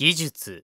技術。